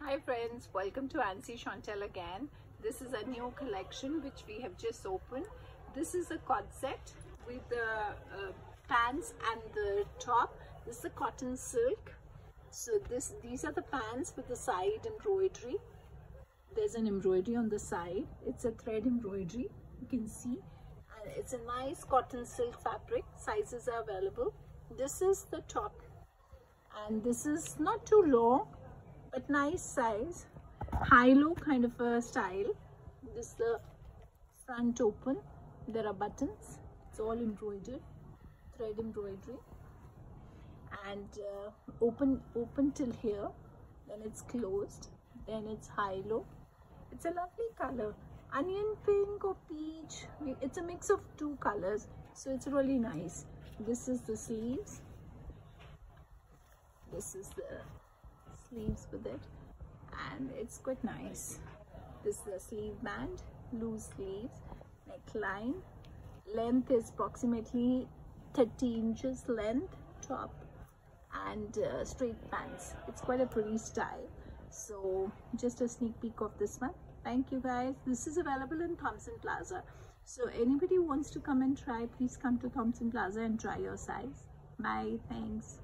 Hi friends, welcome to Ancee Chantelle again. This is a new collection which we have just opened. This is a cord set with the uh, pants and the top. This is a cotton silk. So this these are the pants with the side embroidery. There's an embroidery on the side. It's a thread embroidery. You can see. It's a nice cotton silk fabric. Sizes are available. This is the top. And this is not too long but nice size high-low kind of a style. This is the front open. There are buttons. It's all embroidered thread embroidery. And uh, open open till here. Then it's closed. Then it's high-low it's a lovely color. Onion pink or peach. It's a mix of two colors. So it's really nice. This is the sleeves. This is the sleeves with it. And it's quite nice. This is the sleeve band loose sleeves neckline. Length is approximately 30 inches length top and uh, straight pants. It's quite a pretty style. So just a sneak peek of this one. Thank you guys. This is available in Thomson Plaza. So anybody wants to come and try please come to Thomson Plaza and try your size. Bye. Thanks